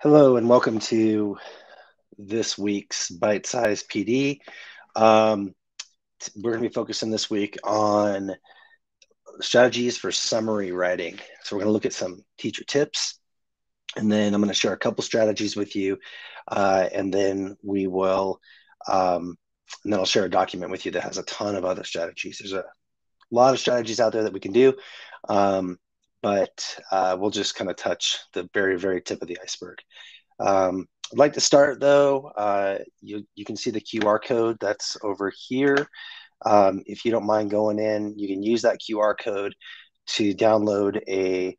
Hello, and welcome to this week's Bite Size PD. Um, we're going to be focusing this week on strategies for summary writing. So, we're going to look at some teacher tips, and then I'm going to share a couple strategies with you, uh, and then we will, um, and then I'll share a document with you that has a ton of other strategies. There's a lot of strategies out there that we can do. Um, but uh, we'll just kind of touch the very, very tip of the iceberg. Um, I'd like to start though. Uh, you, you can see the QR code that's over here. Um, if you don't mind going in, you can use that QR code to download a,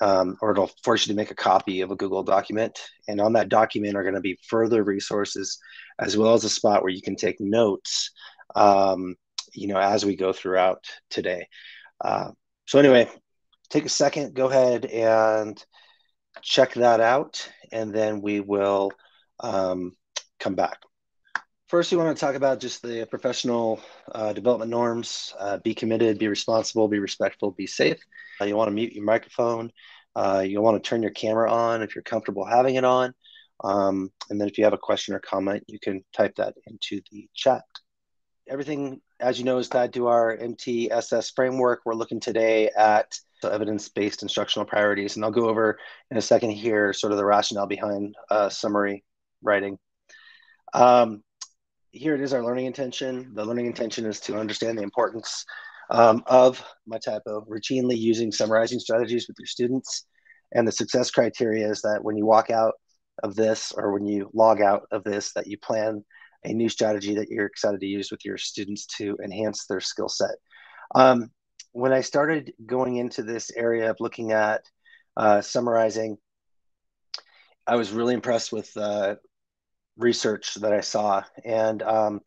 um, or it'll force you to make a copy of a Google document. And on that document are going to be further resources as well as a spot where you can take notes, um, you know, as we go throughout today. Uh, so anyway, take a second, go ahead and check that out, and then we will um, come back. First, we want to talk about just the professional uh, development norms. Uh, be committed, be responsible, be respectful, be safe. Uh, you want to mute your microphone. Uh, you want to turn your camera on if you're comfortable having it on. Um, and then if you have a question or comment, you can type that into the chat. Everything, as you know, is tied to our MTSS framework. We're looking today at so evidence-based instructional priorities. And I'll go over in a second here sort of the rationale behind uh, summary writing. Um, here it is our learning intention. The learning intention is to understand the importance um, of, my typo, routinely using summarizing strategies with your students. And the success criteria is that when you walk out of this or when you log out of this, that you plan a new strategy that you're excited to use with your students to enhance their skill set. Um, when I started going into this area of looking at uh, summarizing, I was really impressed with uh, research that I saw. And um,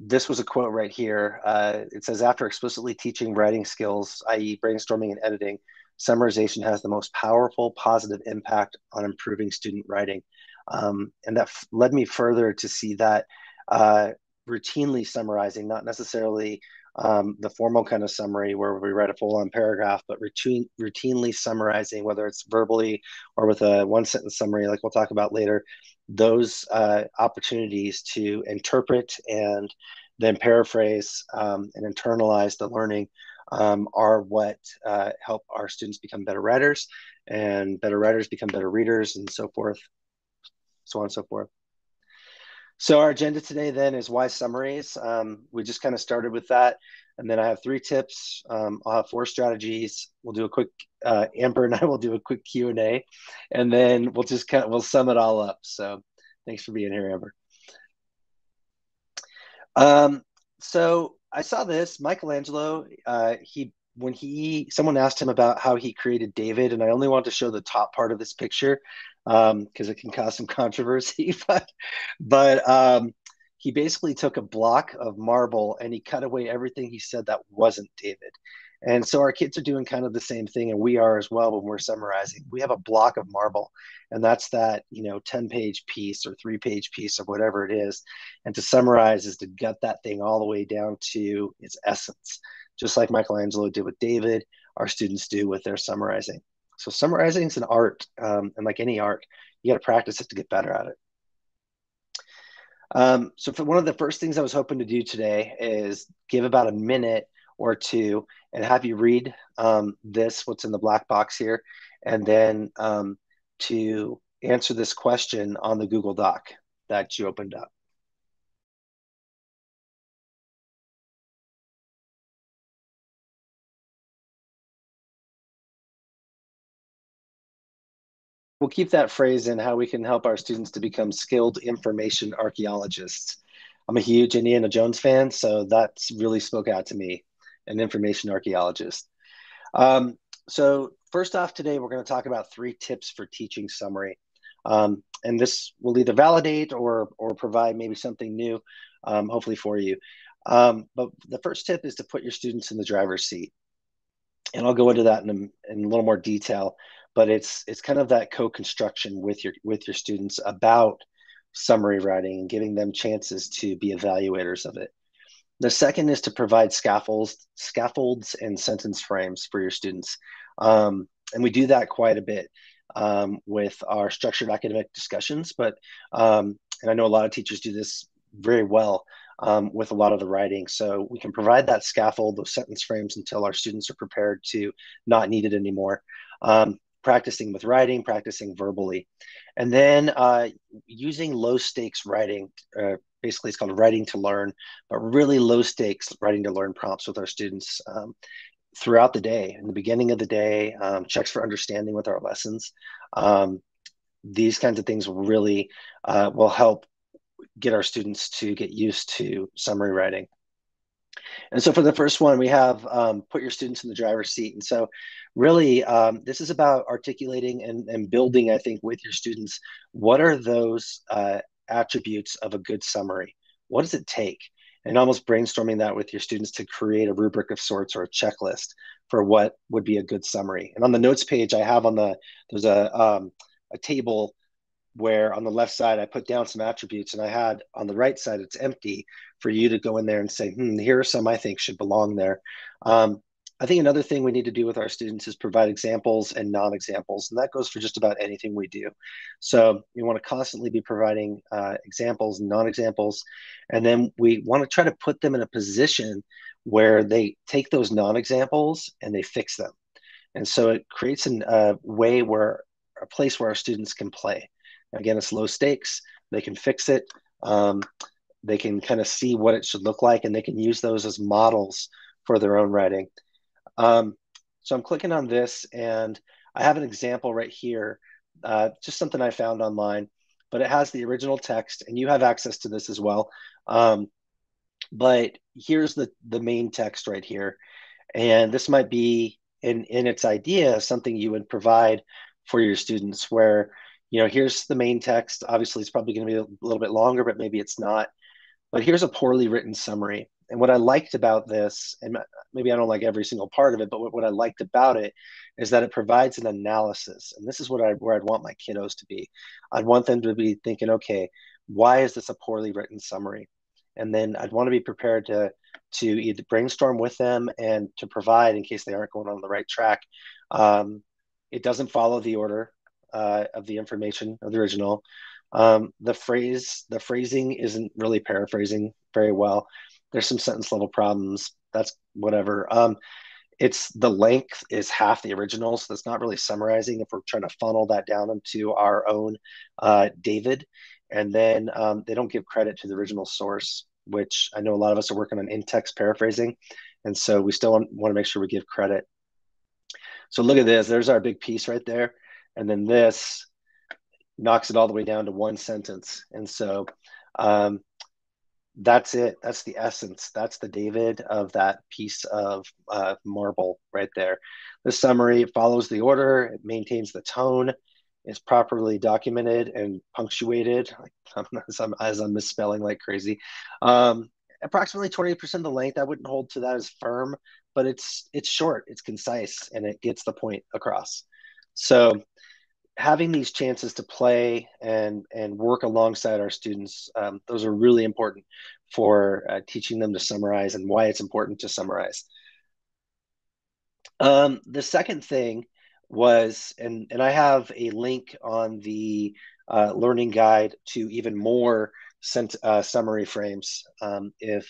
this was a quote right here. Uh, it says, after explicitly teaching writing skills, i.e., brainstorming and editing, summarization has the most powerful positive impact on improving student writing. Um, and that led me further to see that uh, routinely summarizing, not necessarily um, the formal kind of summary where we write a full on paragraph, but routine, routinely summarizing, whether it's verbally or with a one sentence summary, like we'll talk about later, those uh, opportunities to interpret and then paraphrase um, and internalize the learning um, are what uh, help our students become better writers and better writers become better readers and so forth, so on and so forth. So our agenda today then is why summaries. Um, we just kind of started with that, and then I have three tips. Um, I'll have four strategies. We'll do a quick. Uh, Amber and I will do a quick Q and A, and then we'll just kind of we'll sum it all up. So thanks for being here, Amber. Um, so I saw this Michelangelo. Uh, he when he someone asked him about how he created David, and I only want to show the top part of this picture because um, it can cause some controversy. but but um, he basically took a block of marble and he cut away everything he said that wasn't David. And so our kids are doing kind of the same thing, and we are as well when we're summarizing. We have a block of marble, and that's that you know ten page piece or three page piece or whatever it is. And to summarize is to gut that thing all the way down to its essence just like Michelangelo did with David, our students do with their summarizing. So summarizing is an art, um, and like any art, you got to practice it to get better at it. Um, so for one of the first things I was hoping to do today is give about a minute or two and have you read um, this, what's in the black box here, and then um, to answer this question on the Google Doc that you opened up. We'll keep that phrase in how we can help our students to become skilled information archaeologists. I'm a huge Indiana Jones fan, so that really spoke out to me, an information archaeologist. Um, so first off today, we're going to talk about three tips for teaching summary. Um, and this will either validate or, or provide maybe something new, um, hopefully for you. Um, but the first tip is to put your students in the driver's seat. And I'll go into that in a, in a little more detail but it's it's kind of that co-construction with your with your students about summary writing and giving them chances to be evaluators of it. The second is to provide scaffolds, scaffolds and sentence frames for your students. Um, and we do that quite a bit. um, with our structured academic discussions, but um, and I know a lot of teachers do this very well um, with a lot of the writing. So we can provide that scaffold, those sentence frames until our students are prepared to not need it anymore. Um, practicing with writing, practicing verbally. And then uh, using low stakes writing, uh, basically it's called writing to learn, but really low stakes writing to learn prompts with our students um, throughout the day. In the beginning of the day, um, checks for understanding with our lessons. Um, these kinds of things really uh, will help get our students to get used to summary writing. And so for the first one, we have um, put your students in the driver's seat. And so really, um, this is about articulating and, and building, I think, with your students, what are those uh, attributes of a good summary? What does it take? And almost brainstorming that with your students to create a rubric of sorts or a checklist for what would be a good summary. And on the notes page, I have on the, there's a, um, a table where on the left side I put down some attributes and I had on the right side it's empty for you to go in there and say, hmm, here are some I think should belong there. Um, I think another thing we need to do with our students is provide examples and non-examples, and that goes for just about anything we do. So we want to constantly be providing uh, examples and non-examples, and then we want to try to put them in a position where they take those non-examples and they fix them. And so it creates a uh, way where a place where our students can play. Again, it's low stakes. They can fix it. Um, they can kind of see what it should look like, and they can use those as models for their own writing. Um, so I'm clicking on this, and I have an example right here, uh, just something I found online, but it has the original text, and you have access to this as well. Um, but here's the the main text right here, and this might be in in its idea something you would provide for your students where you know, here's the main text. Obviously, it's probably going to be a little bit longer, but maybe it's not. But here's a poorly written summary. And what I liked about this, and maybe I don't like every single part of it, but what, what I liked about it is that it provides an analysis. And this is what I where I'd want my kiddos to be. I'd want them to be thinking, okay, why is this a poorly written summary? And then I'd want to be prepared to to either brainstorm with them and to provide in case they aren't going on the right track. Um, it doesn't follow the order uh, of the information of the original. Um, the phrase, the phrasing isn't really paraphrasing very well. There's some sentence level problems. That's whatever. Um, it's the length is half the original, so that's not really summarizing. If we're trying to funnel that down into our own uh, David, and then um, they don't give credit to the original source, which I know a lot of us are working on in-text paraphrasing, and so we still want, want to make sure we give credit. So look at this. There's our big piece right there and then this knocks it all the way down to one sentence. And so um, that's it. That's the essence. That's the david of that piece of uh, marble right there. The summary follows the order it maintains the tone is properly documented and punctuated. As I'm, as I'm misspelling like crazy. Um, approximately 20% of the length i wouldn't hold to that as firm but it's it's short it's concise and it gets the point across. So having these chances to play and and work alongside our students um, those are really important for uh, teaching them to summarize and why it's important to summarize. Um, the second thing was and and i have a link on the uh, learning guide to even more sent, uh, summary frames um, if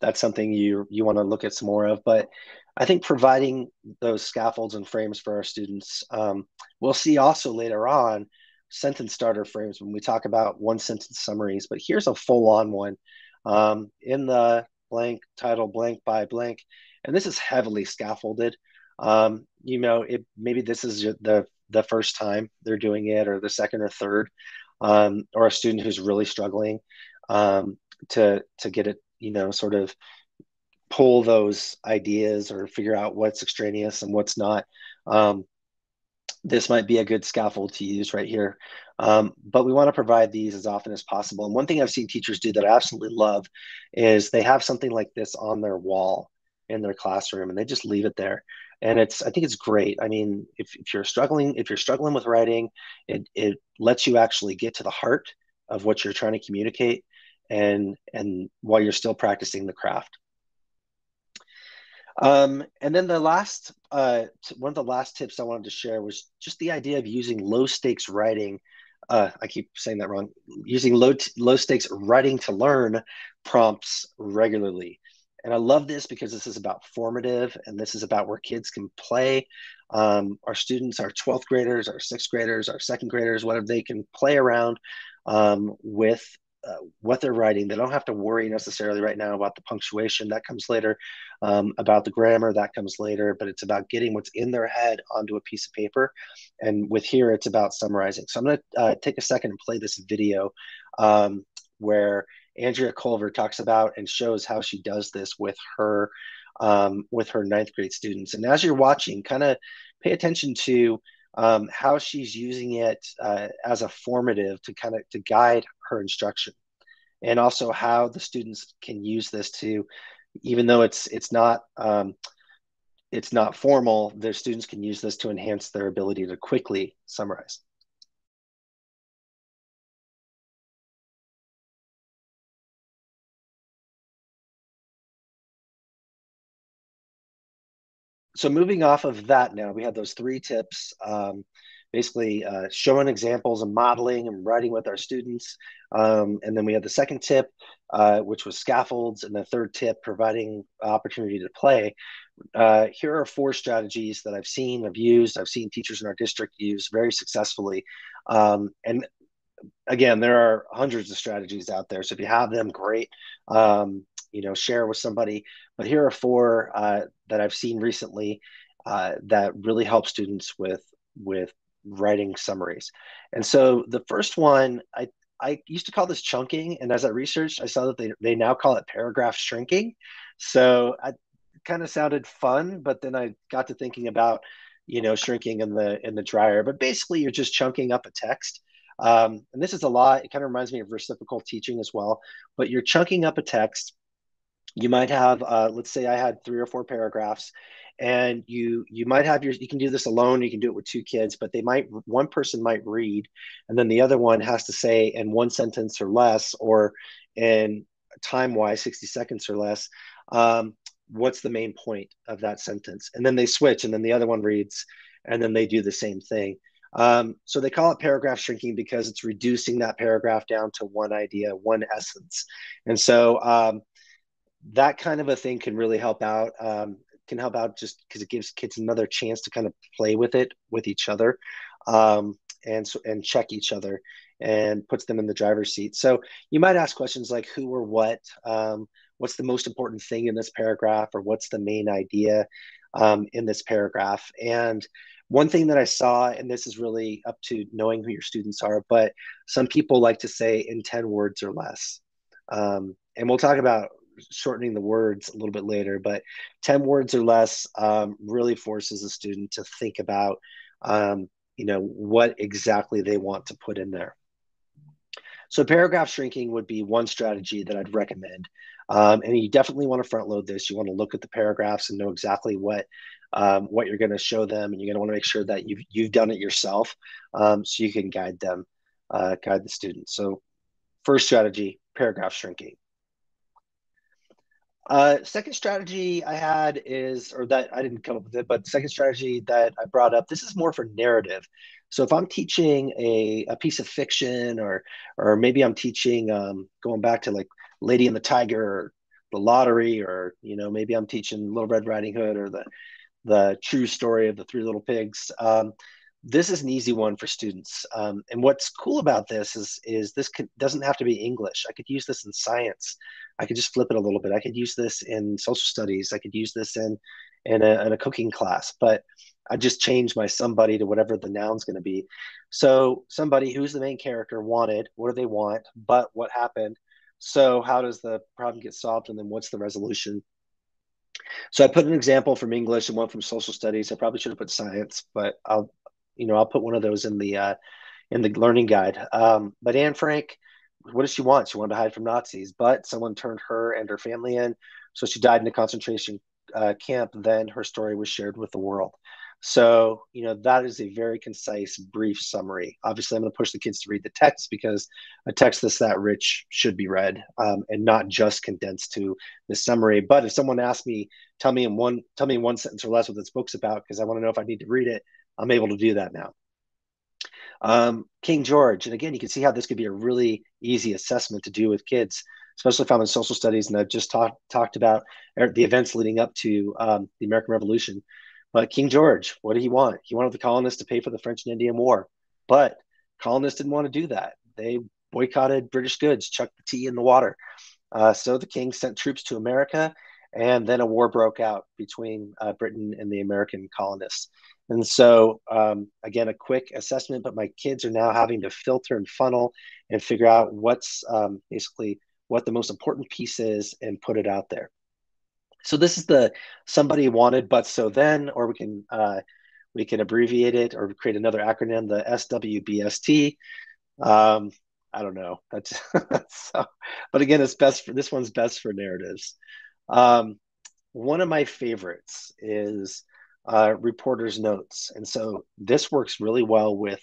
that's something you you want to look at some more of but I think providing those scaffolds and frames for our students, um, we'll see also later on sentence starter frames when we talk about one sentence summaries, but here's a full on one um, in the blank title blank by blank. And this is heavily scaffolded. Um, you know, it, maybe this is the, the first time they're doing it or the second or third, um, or a student who's really struggling um, to, to get it, you know, sort of pull those ideas or figure out what's extraneous and what's not. Um, this might be a good scaffold to use right here. Um, but we want to provide these as often as possible. And one thing I've seen teachers do that I absolutely love is they have something like this on their wall in their classroom and they just leave it there. And it's I think it's great. I mean, if, if you're struggling, if you're struggling with writing, it, it lets you actually get to the heart of what you're trying to communicate and and while you're still practicing the craft. Um, and then the last, uh, one of the last tips I wanted to share was just the idea of using low stakes writing. Uh, I keep saying that wrong. Using low t- low stakes writing to learn prompts regularly. And I love this because this is about formative and this is about where kids can play. Um, our students, our 12th graders, our sixth graders, our second graders, whatever, they can play around um, with uh, what they're writing. They don't have to worry necessarily right now about the punctuation. That comes later. Um, about the grammar. That comes later. But it's about getting what's in their head onto a piece of paper. And with here, it's about summarizing. So I'm going to uh, take a second and play this video um, where Andrea Culver talks about and shows how she does this with her um, with her ninth grade students. And as you're watching, kind of pay attention to um, how she's using it uh, as a formative to kind of to guide her instruction, and also how the students can use this to, even though it's it's not um, it's not formal, their students can use this to enhance their ability to quickly summarize. So moving off of that now, we have those three tips. Um, basically uh, showing examples and modeling and writing with our students. Um, and then we had the second tip, uh, which was scaffolds, and the third tip, providing opportunity to play. Uh, here are four strategies that I've seen, I've used, I've seen teachers in our district use very successfully. Um, and again, there are hundreds of strategies out there. So if you have them, great. Um, you know, share with somebody. But here are four uh, that I've seen recently uh, that really help students with with writing summaries. And so the first one, I I used to call this chunking, and as I researched, I saw that they they now call it paragraph shrinking. So I kind of sounded fun, but then I got to thinking about you know shrinking in the in the dryer. But basically, you're just chunking up a text. Um, and this is a lot. It kind of reminds me of reciprocal teaching as well. But you're chunking up a text you might have uh, let's say i had three or four paragraphs and you you might have your you can do this alone you can do it with two kids but they might one person might read and then the other one has to say in one sentence or less or in time wise 60 seconds or less um, what's the main point of that sentence? And then they switch and then the other one reads and then they do the same thing. Um, so they call it paragraph shrinking because it's reducing that paragraph down to one idea one essence. And so um, that kind of a thing can really help out. Um, can help out just because it gives kids another chance to kind of play with it with each other, um, and and check each other, and puts them in the driver's seat. So you might ask questions like who or what, um, what's the most important thing in this paragraph, or what's the main idea um, in this paragraph. And one thing that I saw, and this is really up to knowing who your students are, but some people like to say in ten words or less. Um, and we'll talk about shortening the words a little bit later, but 10 words or less um, really forces a student to think about, um, you know, what exactly they want to put in there. So paragraph shrinking would be one strategy that I'd recommend. Um, and you definitely want to front load this. You want to look at the paragraphs and know exactly what um, what you're going to show them, and you're going to want to make sure that you've you've done it yourself, um, so you can guide them, uh, guide the students. So, first strategy: paragraph shrinking. Uh, second strategy I had is, or that I didn't come up with it, but second strategy that I brought up, this is more for narrative. So if I'm teaching a, a piece of fiction, or or maybe I'm teaching um, going back to like Lady and the Tiger, or the Lottery, or you know maybe I'm teaching Little Red Riding Hood, or the the true story of the Three Little Pigs. Um, this is an easy one for students. Um, and what's cool about this is, is this doesn't have to be English. I could use this in science. I could just flip it a little bit. I could use this in social studies. I could use this in, in a, in a cooking class, but I just change my somebody to whatever the noun's going to be. So somebody who's the main character wanted, what do they want? But what happened? So how does the problem get solved? And then what's the resolution? So I put an example from English and one from social studies. I probably should have put science, but I'll you know, I'll put one of those in the uh, in the learning guide. Um, but Anne Frank, what does she want? She wanted to hide from Nazis, but someone turned her and her family in, so she died in a concentration uh, camp. Then her story was shared with the world. So, you know, that is a very concise, brief summary. Obviously, I'm going to push the kids to read the text because a text that's that rich should be read um, and not just condensed to the summary. But if someone asks me, tell me in one, tell me in one sentence or less what this book's about, because I want to know if I need to read it, I'm able to do that now. Um, King George, and again, you can see how this could be a really easy assessment to do with kids, especially if I'm in social studies and I've just talked talked about er, the events leading up to um, the American Revolution. But King George, what did he want? He wanted the colonists to pay for the French and Indian War. But colonists didn't want to do that. They boycotted British goods, chucked the tea in the water. Uh, so the king sent troops to America, and then a war broke out between uh, Britain and the American colonists. And so, um, again, a quick assessment, but my kids are now having to filter and funnel and figure out what's um, basically what the most important piece is and put it out there. So this is the somebody wanted, but so then, or we can uh, we can abbreviate it or create another acronym, the SWBST. Um, I don't know. That's, so, but again, it's best for this one's best for narratives. Um, one of my favorites is uh, reporter's notes, and so this works really well with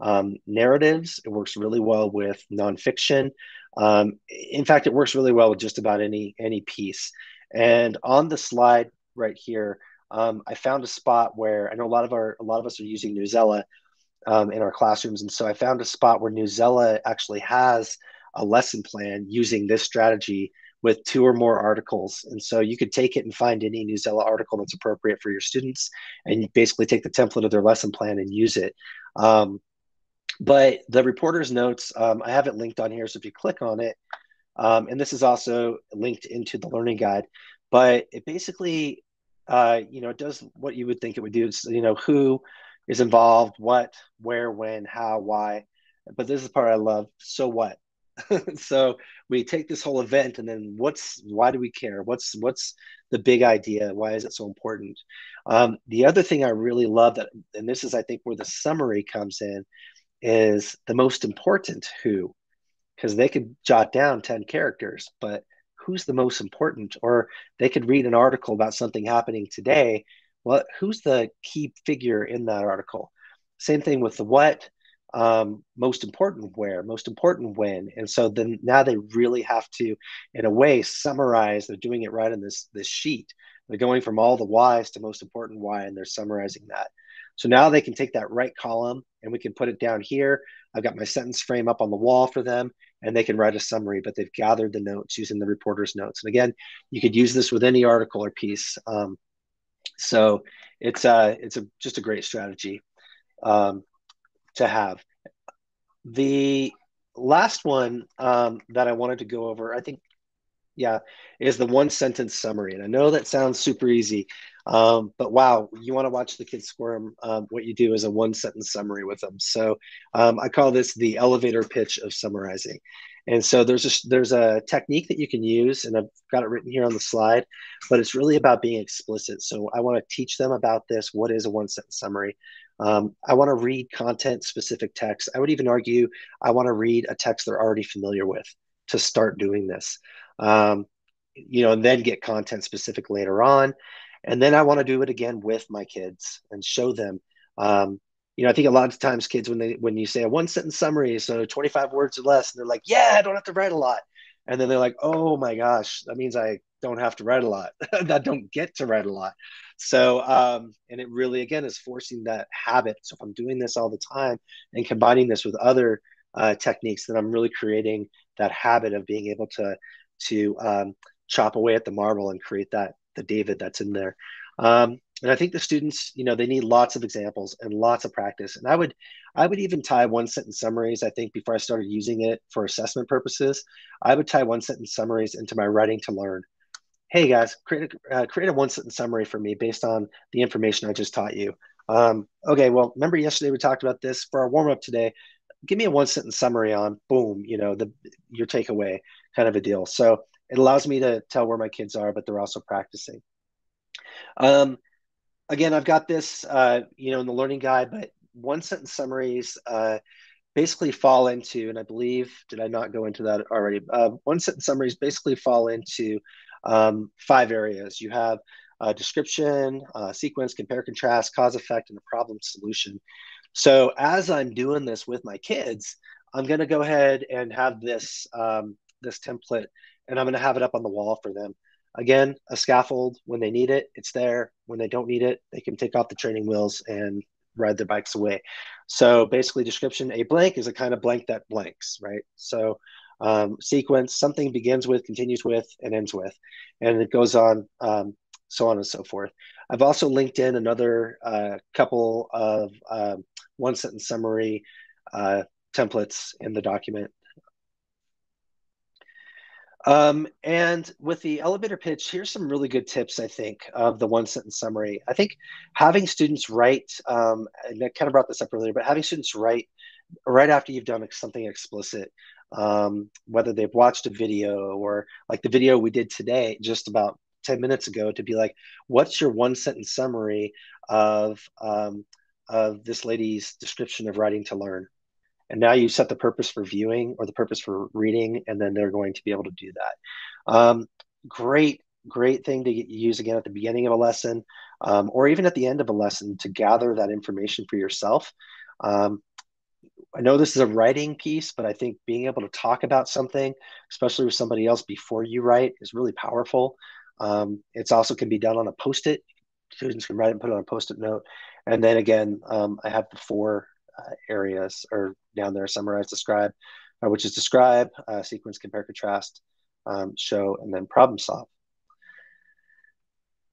um, narratives. It works really well with nonfiction. Um, in fact, it works really well with just about any any piece. And on the slide right here, um, I found a spot where I know a lot of our a lot of us are using Newsela um, in our classrooms, and so I found a spot where Newsela actually has a lesson plan using this strategy with two or more articles. And so you could take it and find any Newsela article that's appropriate for your students, and you basically take the template of their lesson plan and use it. Um, but the reporter's notes, um, I have it linked on here. So if you click on it, um, and this is also linked into the learning guide, but it basically, uh, you know, it does what you would think it would do. It's, you know, who is involved, what, where, when, how, why. But this is the part I love. So what? so we take this whole event and then what's why do we care what's what's the big idea why is it so important um, the other thing i really love that and this is i think where the summary comes in is the most important who because they could jot down 10 characters, but who's the most important? Or they could read an article about something happening today. Well, who's the key figure in that article? Same thing with the what, um, most important where, most important when. And so then now they really have to, in a way, summarize. They're doing it right in this this sheet. They're going from all the whys to most important why, and they're summarizing that. So now they can take that right column and we can put it down here. I've got my sentence frame up on the wall for them and they can write a summary, but they've gathered the notes using the reporter's notes. And again, you could use this with any article or piece. Um, so it's uh, it's a, just a great strategy um, to have. The last one um, that I wanted to go over, I think, yeah, is the one sentence summary. And I know that sounds super easy, um, but wow, you want to watch the kids squirm. Um, what you do is a one sentence summary with them. So um, I call this the elevator pitch of summarizing. And so there's a, there's a technique that you can use, and I've got it written here on the slide, but it's really about being explicit. So I want to teach them about this. What is a one sentence summary? Um, I want to read content specific text. I would even argue I want to read a text they're already familiar with to start doing this. Um, you know, and then get content specific later on and then I want to do it again with my kids and show them. Um, you know, I think a lot of times kids when they when you say a one sentence summary, so 25 words or less, and they're like, "Yeah, I don't have to write a lot," and then they're like, "Oh my gosh, that means I don't have to write a lot. that don't get to write a lot." So, um, and it really again is forcing that habit. So if I'm doing this all the time and combining this with other uh, techniques, then I'm really creating that habit of being able to to um, chop away at the marble and create that the David that's in there. Um, and I think the students, you know, they need lots of examples and lots of practice. And I would, I would even tie one sentence summaries. I think before I started using it for assessment purposes, I would tie one sentence summaries into my writing to learn. Hey guys, create a, uh, create a one sentence summary for me based on the information I just taught you. Um, okay, well, remember yesterday we talked about this for our warm up today. Give me a one sentence summary on boom, you know, the your takeaway kind of a deal. So it allows me to tell where my kids are, but they're also practicing. Um, again, I've got this, uh, you know, in the learning guide, but one sentence summaries uh, basically fall into, and I believe, did I not go into that already? Uh, one sentence summaries basically fall into um, five areas. You have uh, description, uh, sequence, compare, contrast, cause, effect, and a problem solution. So as I'm doing this with my kids, I'm going to go ahead and have this um, this template, and I'm going to have it up on the wall for them. Again, a scaffold when they need it, it's there. When they don't need it, they can take off the training wheels and ride their bikes away. So basically, description a blank is a kind of blank that blanks, right? So um, sequence something begins with, continues with, and ends with, and it goes on um, so on and so forth. I've also linked in another uh, couple of um, one sentence summary uh, templates in the document. Um, and with the elevator pitch, here's some really good tips, I think, of the one sentence summary. I think having students write, um, and I kind of brought this up earlier, but having students write right after you've done something explicit, um, whether they've watched a video or like the video we did today, just about 10 minutes ago, to be like, what's your one sentence summary of, um, of this lady's description of writing to learn? and now you set the purpose for viewing or the purpose for reading and then they're going to be able to do that um, great great thing to use again at the beginning of a lesson um, or even at the end of a lesson to gather that information for yourself um, i know this is a writing piece but i think being able to talk about something especially with somebody else before you write is really powerful. Um, it's also can be done on a post-it. Students can write and put it on a post-it note. And then again um, i have the four uh, areas or down there summarize describe uh, which is describe uh, sequence compare contrast um, show and then problem solve.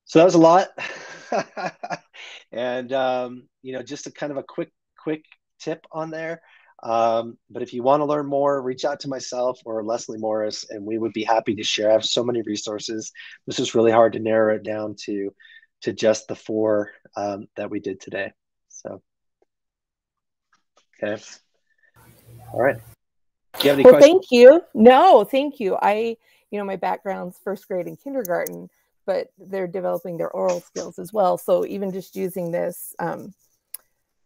So that was a lot. And um, you know just a kind of a quick quick tip on there um, but if you want to learn more reach out to myself or leslie morris and we would be happy to share i have so many resources this is really hard to narrow it down to to just the four um, that we did today so Okay. All right. Do you have any well, questions? Thank you. No, thank you. I, you know, my background's first grade and kindergarten, but they're developing their oral skills as well. So even just using this um,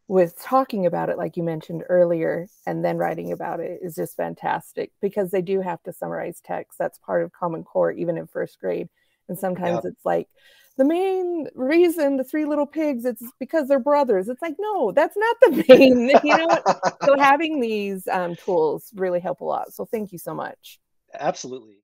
with talking about it, like you mentioned earlier, and then writing about it is just fantastic because they do have to summarize text. That's part of Common Core, even in first grade. And sometimes yep. it's like, the main reason the three little pigs it's because they're brothers it's like no that's not the main you know so having these um, tools really help a lot so thank you so much absolutely